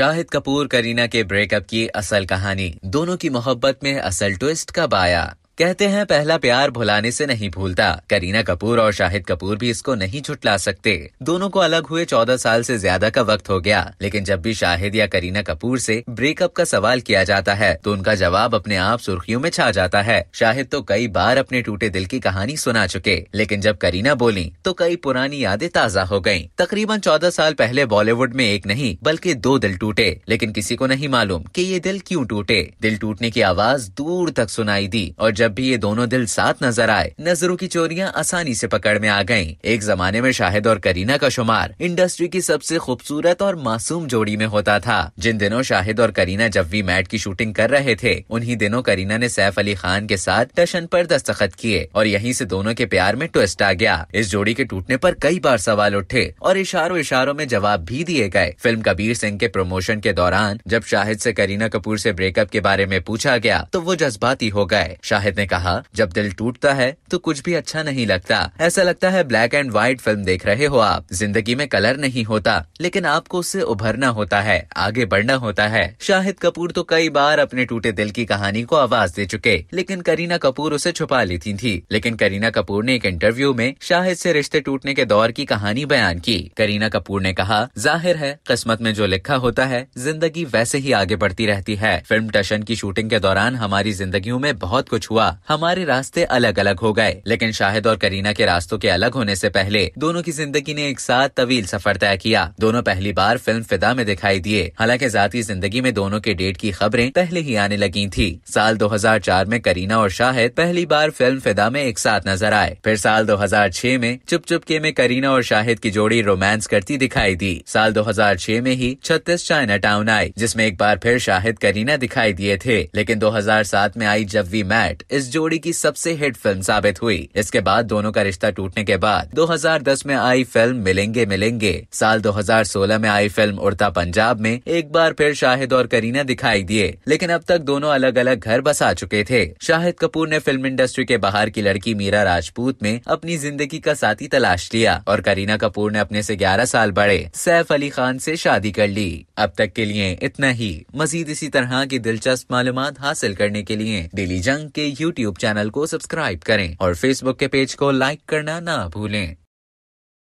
शाहिद कपूर, करीना के ब्रेकअप की असल कहानी, दोनों की मोहब्बत में असल ट्विस्ट कब आया? कहते हैं, पहला प्यार भुलाने से नहीं भूलता। करीना कपूर और शाहिद कपूर भी इसको नहीं छुटला सकते। दोनों को अलग हुए चौदह साल से ज़्यादा का वक्त हो गया, लेकिन जब भी शाहिद या करीना कपूर से ब्रेकअप का सवाल किया जाता है तो उनका जवाब अपने आप सुर्खियों में छा जाता है। शाहिद तो कई बार अपने टूटे दिल की कहानी सुना चुके, लेकिन जब करीना बोली तो कई पुरानी यादें ताज़ा हो गई तकरीबन चौदह साल पहले बॉलीवुड में एक नहीं, बल्कि दो दिल टूटे, लेकिन किसी को नहीं मालूम की ये दिल क्यूँ टूटे। दिल टूटने की आवाज़ दूर तक सुनाई दी, और जब जब भी ये दोनों दिल साथ नज़र आए, नज़रों की चोरियाँ आसानी से पकड़ में आ गई एक जमाने में शाहिद और करीना का शुमार इंडस्ट्री की सबसे खूबसूरत और मासूम जोड़ी में होता था। जिन दिनों शाहिद और करीना जब वी मैट की शूटिंग कर रहे थे, उन्हीं दिनों करीना ने सैफ अली खान के साथ टशन पर दस्तखत किए और यहीं से दोनों के प्यार में ट्विस्ट आ गया। इस जोड़ी के टूटने पर कई बार सवाल उठे और इशारों इशारों में जवाब भी दिए गए। फ़िल्म कबीर सिंह के प्रमोशन के दौरान जब शाहिद से करीना कपूर से ब्रेकअप के बारे में पूछा गया तो वो जज्बाती हो गए। शाहिद ने कहा, जब दिल टूटता है तो कुछ भी अच्छा नहीं लगता। ऐसा लगता है ब्लैक एंड व्हाइट फ़िल्म देख रहे हो आप। ज़िंदगी में कलर नहीं होता, लेकिन आपको उससे उभरना होता है, आगे बढ़ना होता है। शाहिद कपूर तो कई बार अपने टूटे दिल की कहानी को आवाज़ दे चुके, लेकिन करीना कपूर उसे छुपा लेती थी। लेकिन करीना कपूर ने एक इंटरव्यू में शाहिद से रिश्ते टूटने के दौर की कहानी बयान की। करीना कपूर ने कहा, ज़ाहिर है, किस्मत में जो लिखा होता है, ज़िंदगी वैसे ही आगे बढ़ती रहती है। फ़िल्म टशन की शूटिंग के दौरान हमारी जिंदगियों में बहुत कुछ हुआ। हमारे रास्ते अलग अलग हो गए, लेकिन शाहिद और करीना के रास्तों के अलग होने से पहले दोनों की ज़िंदगी ने एक साथ तवील सफ़र तय किया। दोनों पहली बार फ़िल्म फिदा में दिखाई दिए। हालाँकि जाती ज़िंदगी में दोनों के डेट की खबरें पहले ही आने लगी थी। साल 2004 में करीना और शाहिद पहली बार फ़िल्म फिदा में एक साथ नज़र आए। फिर साल 2006 में चुप चुपके में करीना और शाहिद की जोड़ी रोमांस करती दिखाई दी। साल 2006 में ही छत्तीस चाइना टाउन आई, जिसमें एक बार फिर शाहिद करीना दिखाई दिए थे। लेकिन 2007 में आई जब वी मैट इस जोड़ी की सबसे हिट फ़िल्म साबित हुई। इसके बाद दोनों का रिश्ता टूटने के बाद 2010 में आई फ़िल्म मिलेंगे मिलेंगे। साल 2016 में आई फ़िल्म उड़ता पंजाब में एक बार फिर शाहिद और करीना दिखाई दिए। लेकिन अब तक दोनों अलग अलग घर बसा चुके थे। शाहिद कपूर ने फ़िल्म इंडस्ट्री के बाहर की लड़की मीरा राजपूत में अपनी ज़िंदगी का साथी तलाश लिया और करीना कपूर ने अपने से 11 साल बड़े सैफ अली खान से शादी कर ली। अब तक के लिए इतना ही। मजीद इसी तरह की दिलचस्प मालूम हासिल करने के लिए डेली जंग के यूट्यूब चैनल को सब्सक्राइब करें और फेसबुक के पेज को लाइक करना ना भूलें।